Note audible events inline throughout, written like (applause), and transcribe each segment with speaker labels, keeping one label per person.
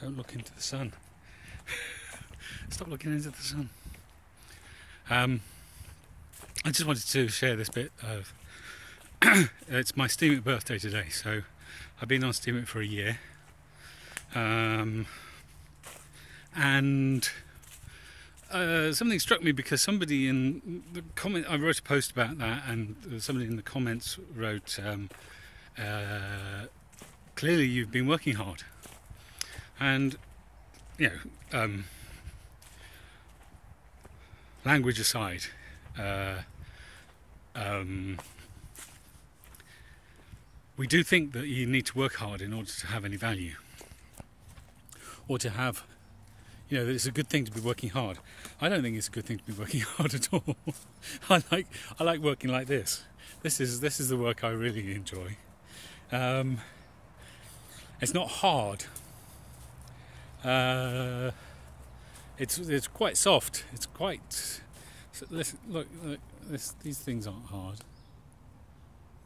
Speaker 1: Don't look into the sun. (laughs) Stop looking into the sun. Um, I just wanted to share this bit of. (coughs) it's my Steemit birthday today, so I've been on Steemit for a year. Um, and uh, something struck me because somebody in the comment I wrote a post about that, and somebody in the comments wrote, um, uh, "Clearly, you've been working hard." And you know, um, language aside, uh, um, we do think that you need to work hard in order to have any value, or to have, you know, that it's a good thing to be working hard. I don't think it's a good thing to be working (laughs) hard at all. I like I like working like this. This is this is the work I really enjoy. Um, it's not hard uh, it's it's quite soft. It's quite. So look, look this, these things aren't hard.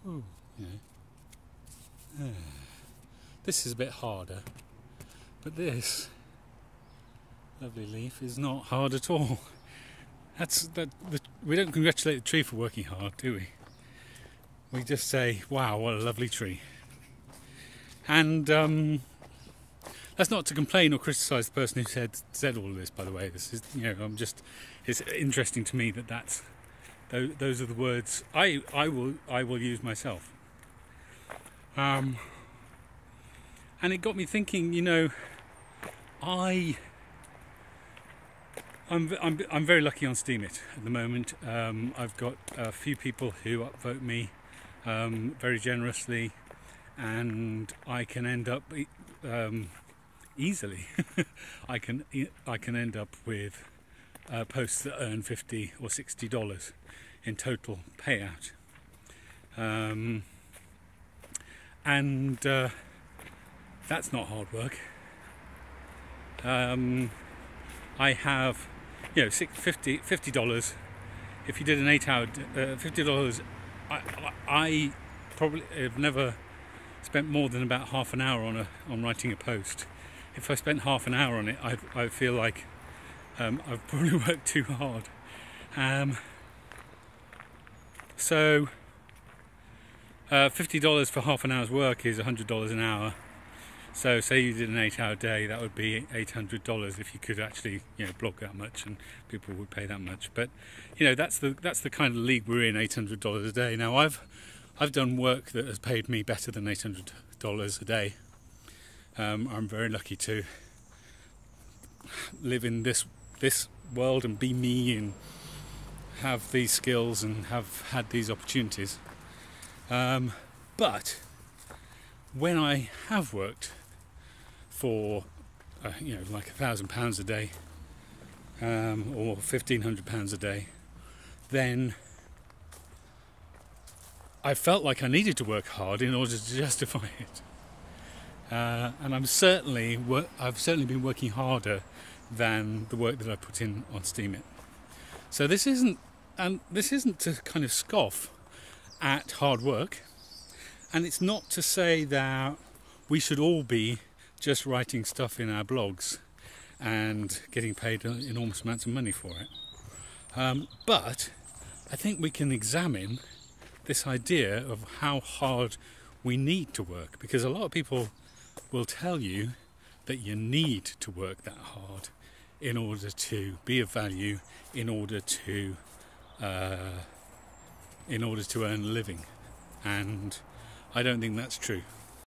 Speaker 1: Ooh, yeah. This is a bit harder, but this lovely leaf is not hard at all. That's that. The, we don't congratulate the tree for working hard, do we? We just say, "Wow, what a lovely tree." And um, that's not to complain or criticise the person who said said all of this. By the way, this is you know I'm just it's interesting to me that that's those, are the words I I will I will use myself. Um, and it got me thinking. You know, I. I'm, I'm, I'm very lucky on Steemit at the moment. Um, I've got a few people who upvote me um, very generously, and I can end up um, easily, (laughs) I can I can end up with uh, posts that earn fifty or sixty dollars in total payout, um, and uh, that's not hard work. Um, I have, you know, 50 dollars. If you did an eight-hour, uh, fifty dollars, I, I, I probably have never spent more than about half an hour on a on writing a post if I spent half an hour on it, I, I feel like um, I've probably (laughs) worked too hard. Um, so, uh, $50 for half an hour's work is $100 an hour. So, say you did an eight-hour day, that would be $800 if you could actually, you know, blog that much, and people would pay that much. But, you know, that's the that's the kind of league we're in, $800 a day. Now, I've I've done work that has paid me better than $800 a day. Um, I'm very lucky to live in this this world and be me and have these skills and have had these opportunities. Um, but when I have worked for uh, you know like a thousand pounds a day um, or fifteen hundred pounds a day, then I felt like I needed to work hard in order to justify (laughs) it. Uh, and I'm certainly I've certainly been working harder than the work that I put in on Steemit. So this isn't and this isn't to kind of scoff at hard work, and it's not to say that we should all be just writing stuff in our blogs and getting paid enormous amounts of money for it. Um, but I think we can examine this idea of how hard we need to work because a lot of people will tell you that you need to work that hard in order to be of value, in order to uh, in order to earn a living, and I don't think that's true.